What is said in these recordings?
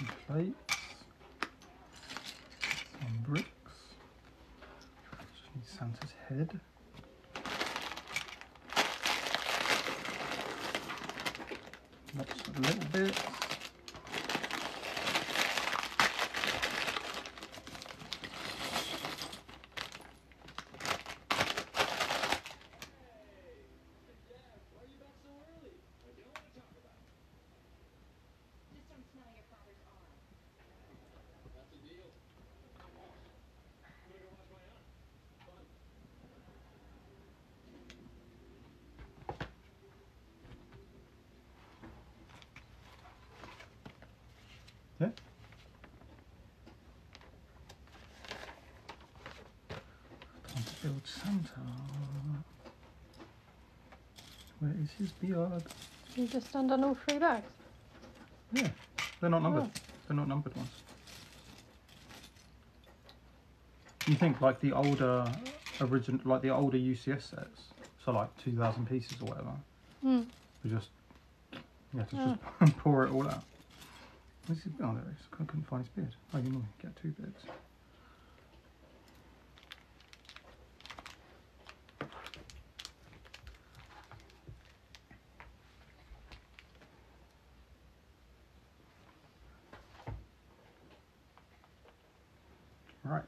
Some plates. Some bricks. Just need Santa's head. Lots of little bits. Yeah. Time to build Santa. Where is his beard? You just stand on all three bags. Yeah, they're not numbered. Oh. They're not numbered ones. You think like the older original, like the older UCS sets, so like two thousand pieces or whatever. Hmm. We just yeah, to just pour it all out. Where's his, oh, there it is. I couldn't find his beard. Oh, you normally get two beards. Right.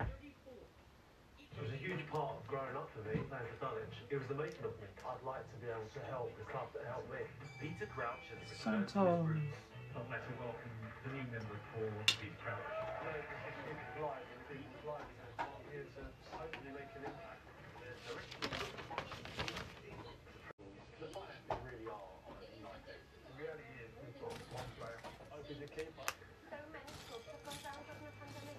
It was a huge part of growing up for me, playing for Dulwich. It was the making of me. I'd like to be able to help the club that helped me. Peter Crouch has Santa. returned to his roots. I'd like to welcome the new member for Peter Crouch. Live in people's lives, and I'm here to hopefully make an impact. The finances really are united. The reality is we've got one player, Opie's a keeper.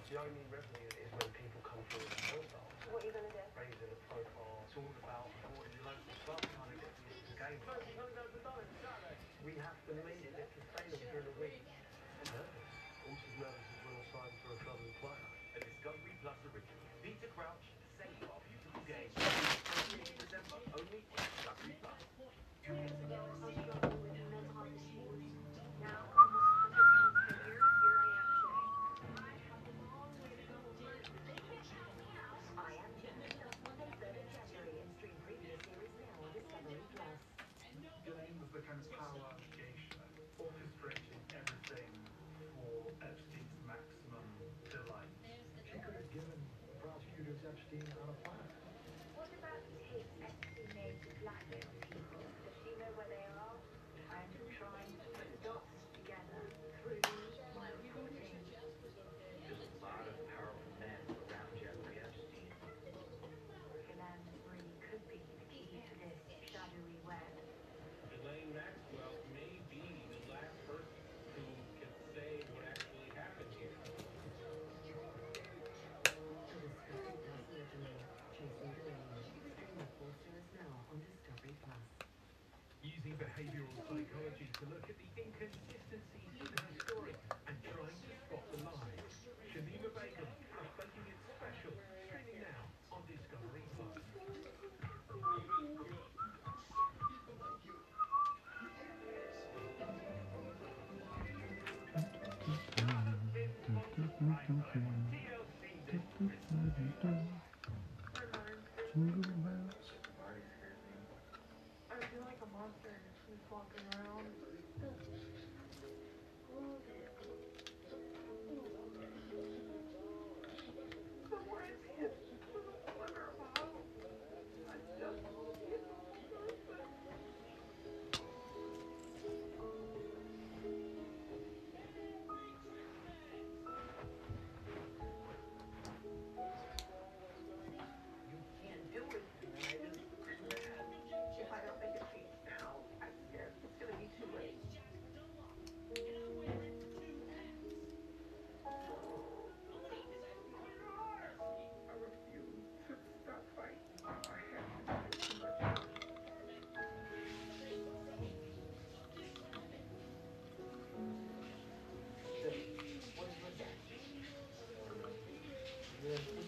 The only revenue is when people come through as profiles. What are you gonna do? Raising a profile. It's all about supporting your local club, trying to get them into the game. We have to make it sustainable during the week. Nervous. Also as nervous as when I signed for a club and player. A Discovery Plus original. Peter Crouch, Save Our Beautiful Game. December, only on Discovery Plus. Two years ago, I struggled with mental health issues. Now, almost 100 pounds heavier, here I am today. I have a long way to go. I am Jen. Monday, 3rd of January, and stream previous series now on Discovery Plus. Your aim was the kind of power look at the inconsistencies in her story and trying to spot the lies. Begum, making it special, streaming now on Discovery Plus. Jingle bells. I feel like a monster just walking around. Yeah.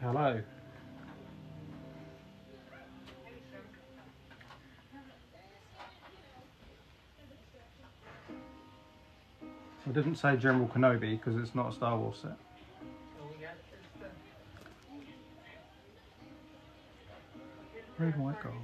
Hello. I didn't say General Kenobi because it's not a Star Wars set. Red, white, gold.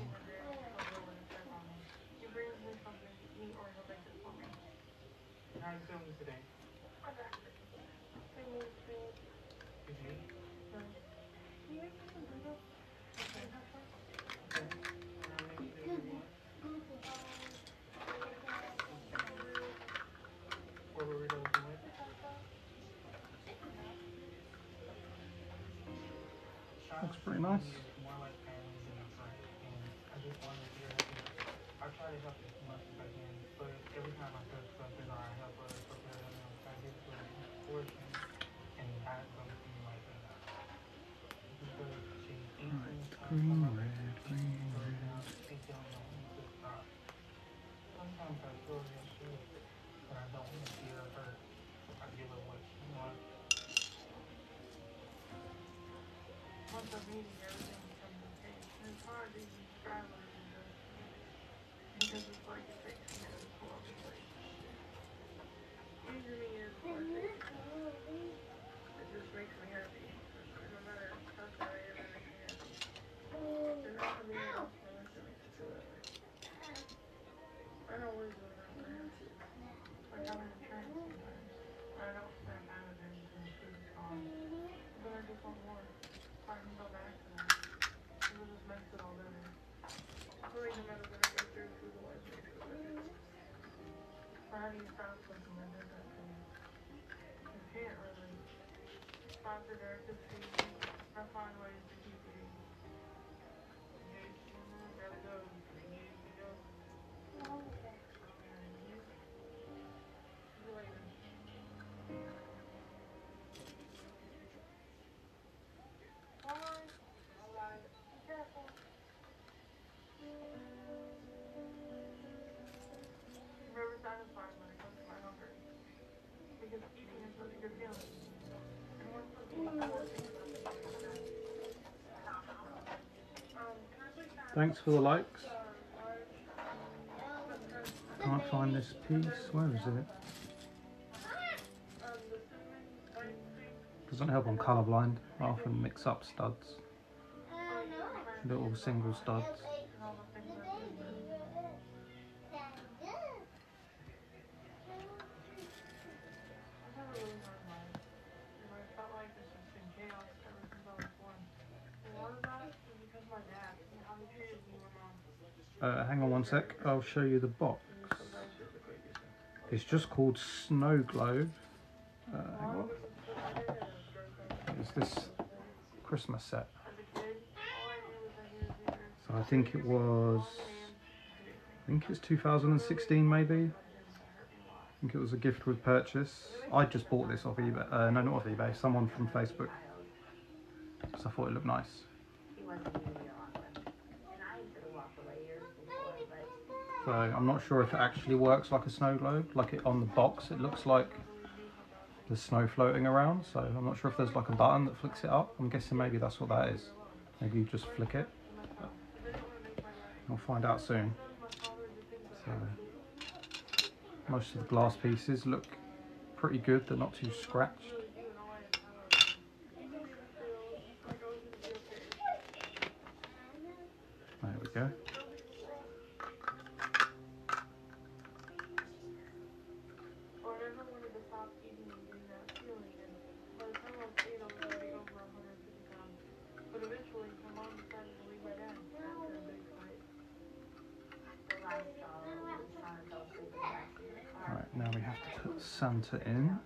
for me everything becomes the page. And it's hard to describe what. Because it's like it you stop looking under the You can't really. Spots of urgency or find ways to Thanks for the likes. Can't find this piece. Where is it? Doesn't help I'm colourblind. I often mix up studs. Little single studs. sec, I'll show you the box. It's just called Snow Globe. Uh, It's this Christmas set. So I think it was, I think it's 2016 maybe. I think it was a gift with purchase. I just bought this off eBay, uh, no not off eBay, someone from Facebook. Because I thought it looked nice. So I'm not sure if it actually works like a snow globe. Like it on the box, it looks like there's snow floating around. So I'm not sure if there's like a button that flicks it up. I'm guessing maybe that's what that is. Maybe you just flick it. We'll find out soon. So most of the glass pieces look pretty good. They're not too scratched. There we go. now we have to put Santa in.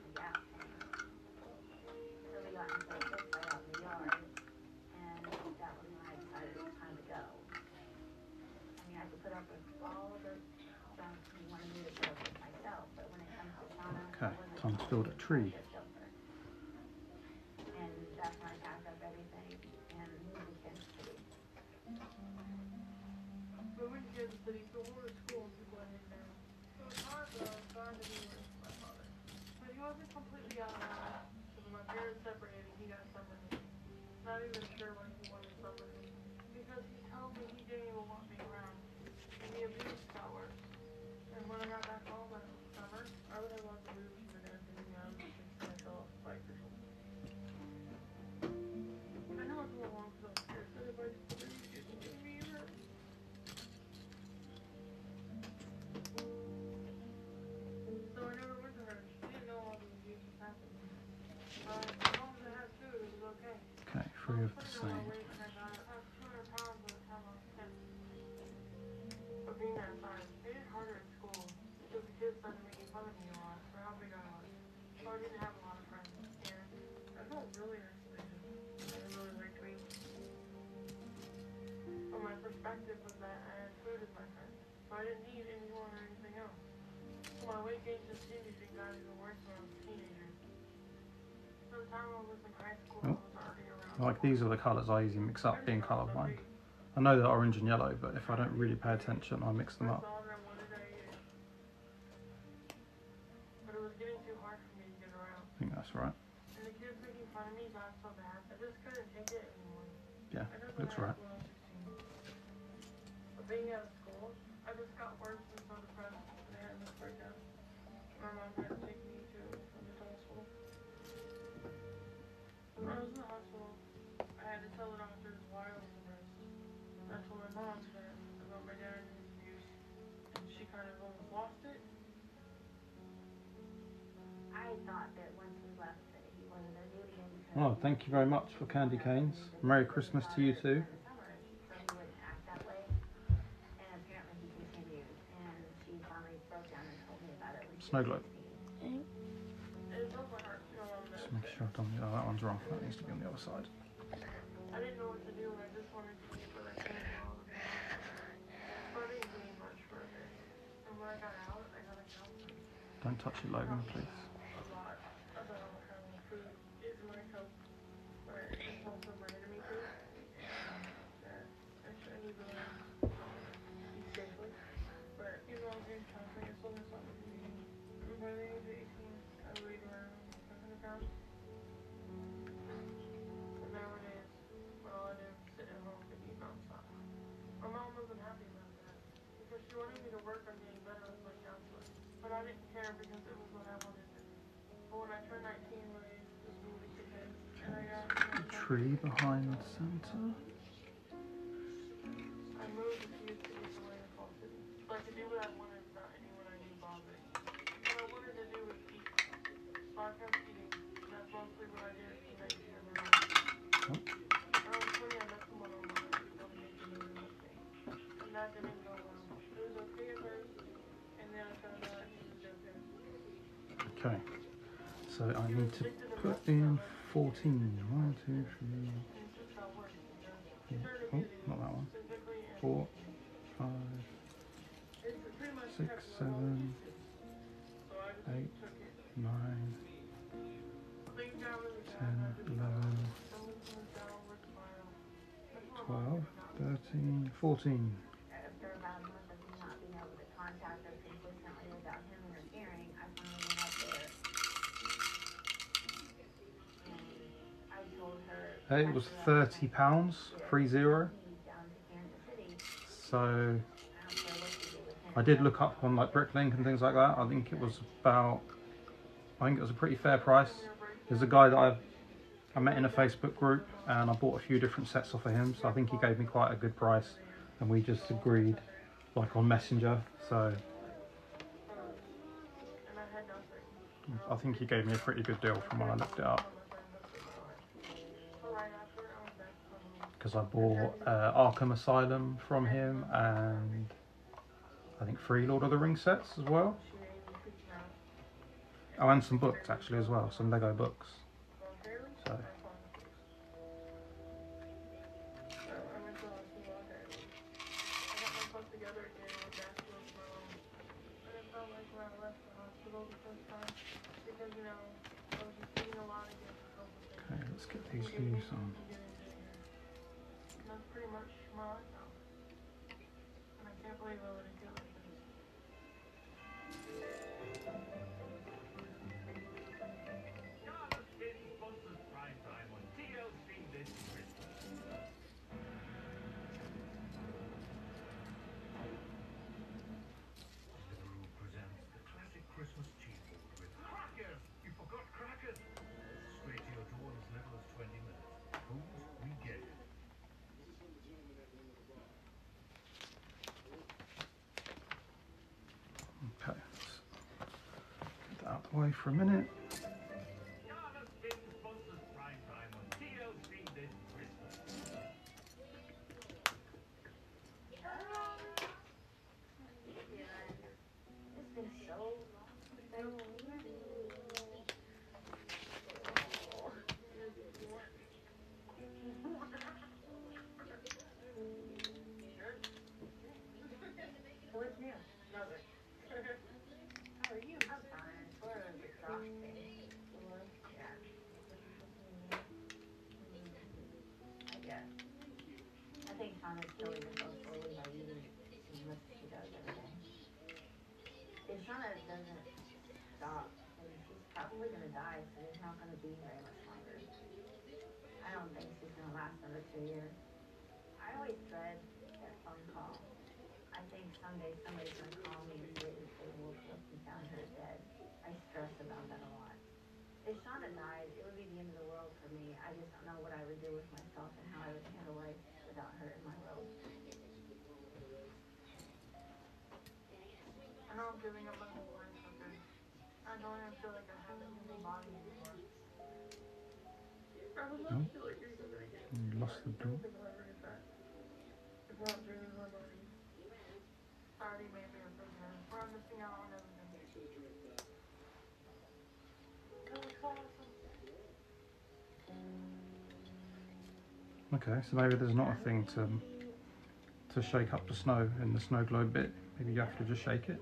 Oh. Like these are the colours I usually mix up being colourblind. I know they're orange and yellow, but if I don't really pay attention, I mix them up. I think that's right. Yeah, looks right. I just got worse and so depressed I had this breakdown. My mom had to take tell. I told my mom that about my dad and his abuse, and she kind of almost lost it. I thought that once he left that he wasn't a. Oh, thank you very much for candy canes. Merry Christmas to you too. Snow globe. Just make sure I've done the. Oh, that one's wrong. That needs to be on the other side. I didn't know what to do, and I just wanted to leave, but I couldn't do all of I didn't do much further. And when I got out, I got a counselor Don't touch it, Logan, please. I didn't care because it was what I wanted. But when I turned 19, my age was moving to and I got The tree behind Santa. I moved a few cities away in Fall City. So I could do what I wanted without anyone I knew bothering. What I wanted to do was eat. So I kept eating. And that's mostly what I did from 19 and. When I was 20, I met someone online who wanted to make a movie with me. And that didn't go well. It was okay at first, and then I found out he was okay. Okay. So I need to put in 14. One, two, three, four. Oh, not that one. Four, five, six, seven, eight, nine, ten, eleven, twelve, thirteen, fourteen. After about a month of me not being able to contact her consistently without him interfering, I finally went up there. And I told her. Hey, it was thirty pounds, three zero. "Please, down to Kansas City. So I don't care what you do with him." I did look up on like Bricklink and things like that. I think it was about. I think it was a pretty fair price. There's a guy that I've I met in a Facebook group and I bought a few different sets off of him. So I think he gave me quite a good price, and we just agreed, like on Messenger. So I. I think he gave me a pretty good deal from when I looked it up. So right after, I went back to home. Because I bought uh, Arkham Asylum from him and I think three Lord of the Rings sets as well. She made me freak out. Oh, and some books actually as well, some Lego books. So. For a minute. Shauna's killing herself slowly by she does every day. If Shauna doesn't stop, then she's probably gonna die, so there's not gonna be very much longer. I don't think she's gonna last another two years. I always dread that phone call. I think someday somebody's gonna call feel like I haven't in. You probably no? feel like you're lost the door. I'm on I. Okay, so maybe there's not a thing to to shake up the snow in the snow globe bit. Maybe you have to just shake it.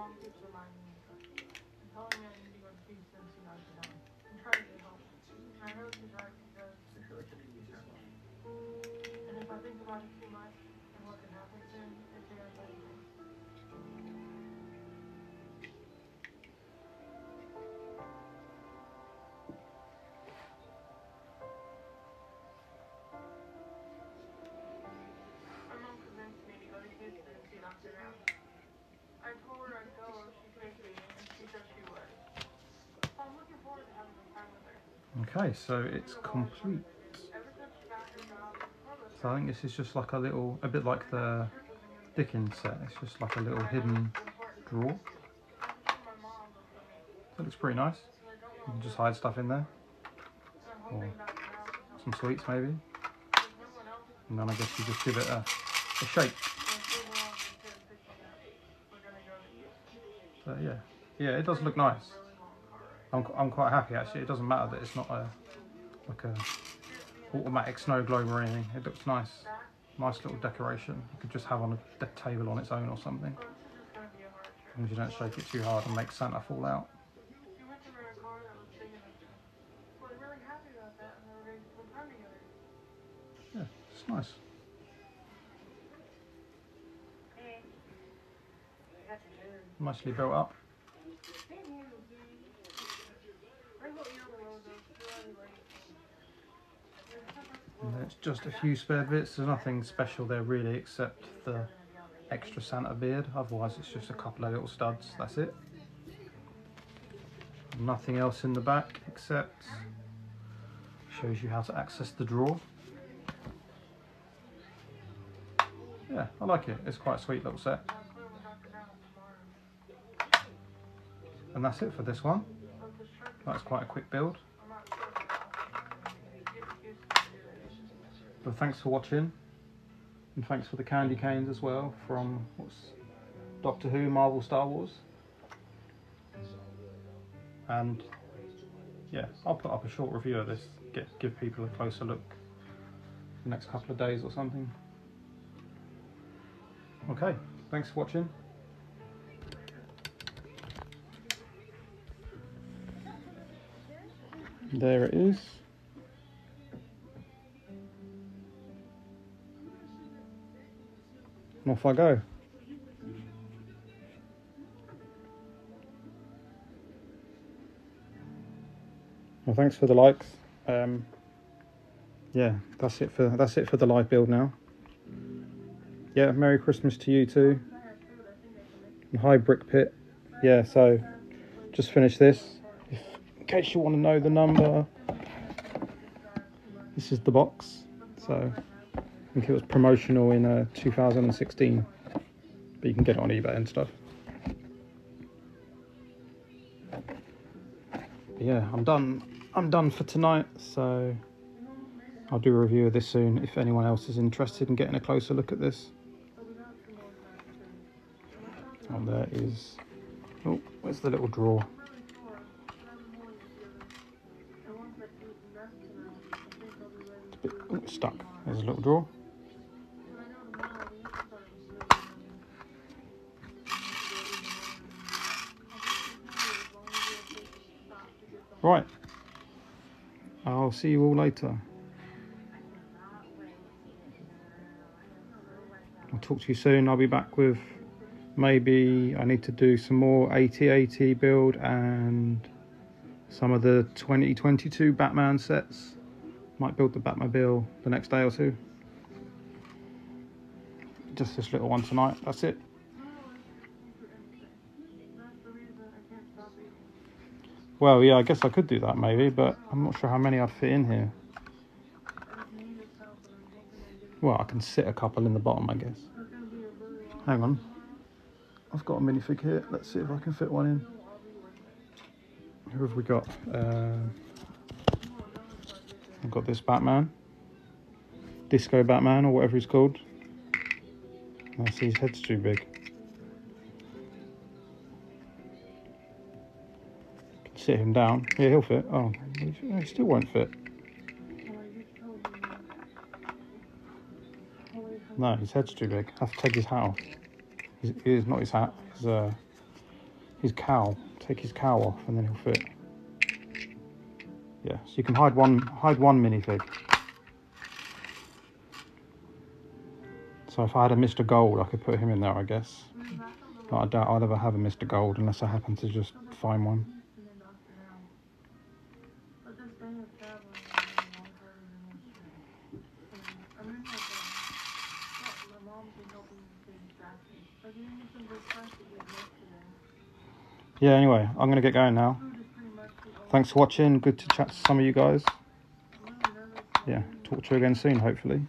Keeps reminding me of. And telling me I need to go to peace since she knows it I'm trying to get help. And I know I feel like it's peace her life. And if I think about it too much and what could happen soon, it scares everything. Okay, so it's complete. So I think this is just like a little, a bit like the Dickens set. It's just like a little hidden drawer. That looks pretty nice. You can just hide stuff in there. help. Some sweets maybe. And then I guess you just give it a, a shake. So yeah, yeah, it does look nice. I'm, I'm quite happy actually. It doesn't matter that it's not a like a automatic snow globe or anything. It looks nice. Nice little decoration. You could just have on a table on its own or something. As long as you don't shake it too hard and make Santa fall out. We went to rent a car that was big enough to. We're really happy about that, and then we're going to spend time together. Yeah, it's nice. Hey. Got your food. Nicely built up. Thank you. I hope you on the road though. You're already late. There's just a few spare bits. There's nothing special there really except the extra Santa beard. Otherwise it's just a couple of little studs. That's it. Nothing else in the back except shows you how to access the drawer. Yeah, I like it. It's quite a sweet little set. And that's it for this one. That's quite a quick build. I'm not sure. Get used to it. But thanks for watching. And thanks for the candy canes as well from what's Doctor Who, Marvel, Star Wars. And yeah, I'll put up a short review of this, get give people a closer look the next couple of days or something. Okay, thanks for watching. There it is. And off I go. Well, thanks for the likes. Um, yeah, that's it for that's it for the live build now. Yeah, Merry Christmas to you too. And hi Brick Pit. Yeah, so just finish this. If, in case you want to know the number, this is the box. So I think it was promotional in uh, 2016, but you can get it on eBay and stuff. But yeah, I'm done. I'm done for tonight, so I'll do a review of this soon if anyone else is interested in getting a closer look at this. And there is. Oh, where's the little drawer? It's a bit oh, stuck. There's a little drawer. Right. I'll see you all later. I'll talk to you soon. I'll be back with maybe I need to do some more AT-AT build and some of the 2022 Batman sets. Might build the Batmobile the next day or two. Just this little one tonight. That's it. Well, yeah, I guess I could do that maybe, but I'm not sure how many I'd fit in here. Well, I can sit a couple in the bottom, I guess. Hang on. I've got a minifig here. Let's see if I can fit one in. Who have we got? Uh, I've got this Batman. Disco Batman, or whatever he's called. I see his head's too big. Sit him down. Yeah, he'll fit. Oh, he still won't fit. No, his head's too big. I have to take his hat off. His, it is not his hat. His uh, his cowl. Take his cowl off, and then he'll fit. Yeah, so you can hide one hide one minifig. So if I had a Mr. Gold, I could put him in there, I guess. But I doubt I'd ever have a Mr. Gold unless I happen to just find one. Yeah, anyway, I'm going to get going now. Thanks for watching. Good to chat to some of you guys. Yeah, talk to you again soon, hopefully.